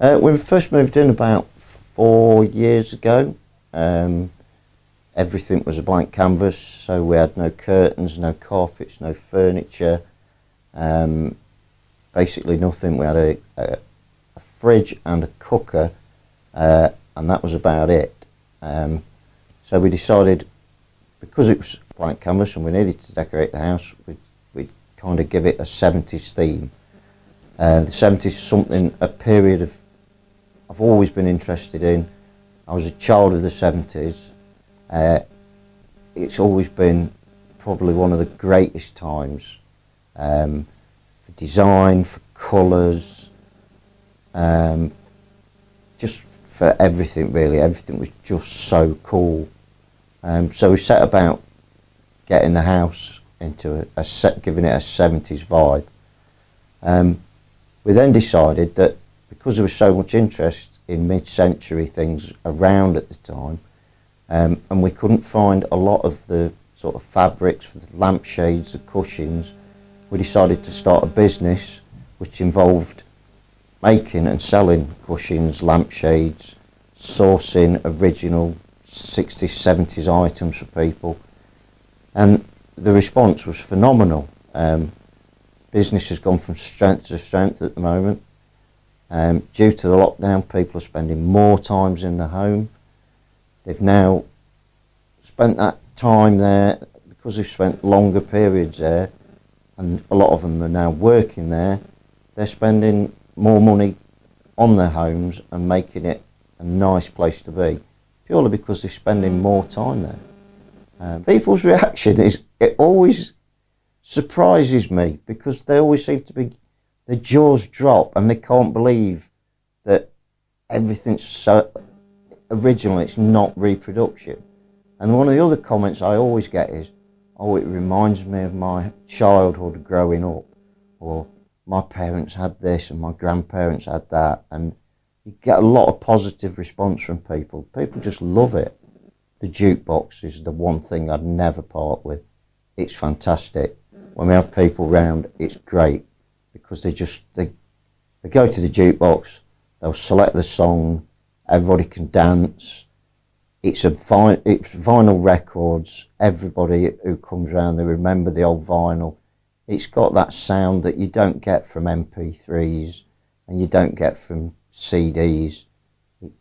Uh, we first moved in about four years ago. Um, everything was a blank canvas, so we had no curtains, no carpets, no furniture, um, basically nothing. We had a, a, a, fridge and a cooker, uh, and that was about it. Um, so we decided, because it was blank canvas and we needed to decorate the house, we'd, we'd kind of give it a 70s theme. Uh, the 70s is something, a period of I've always been interested in. I was a child of the 70s. Uh, it's always been probably one of the greatest times um, for design, for colours, um, just for everything really. Everything was just so cool. Um, so we set about getting the house into a, a set, giving it a 70s vibe. Um, we then decided that because there was so much interest in mid-century things around at the time, um, and we couldn't find a lot of the sort of fabrics for the lampshades, the cushions, we decided to start a business which involved making and selling cushions, lampshades, sourcing original 60s, 70s items for people. And the response was phenomenal. Um, business has gone from strength to strength at the moment. Um, due to the lockdown, people are spending more times in the home. They've now spent that time there because they've spent longer periods there, and a lot of them are now working there. They're spending more money on their homes and making it a nice place to be, purely because they're spending more time there. Um, people's reaction is it always surprises me because they always seem to be the jaws drop and they can't believe that everything's so original, it's not reproduction. And one of the other comments I always get is, oh, it reminds me of my childhood growing up, or my parents had this and my grandparents had that. And you get a lot of positive response from people. People just love it. The jukebox is the one thing I'd never part with. It's fantastic. When we have people round, it's great because they just they they go to the jukebox, they'll select the song, everybody can dance. It's a vi- it's vinyl records. Everybody who comes around, they remember the old vinyl. It's got that sound that you don't get from MP3s and you don't get from CDs.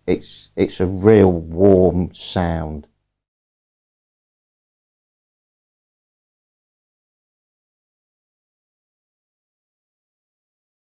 It's it's a real warm sound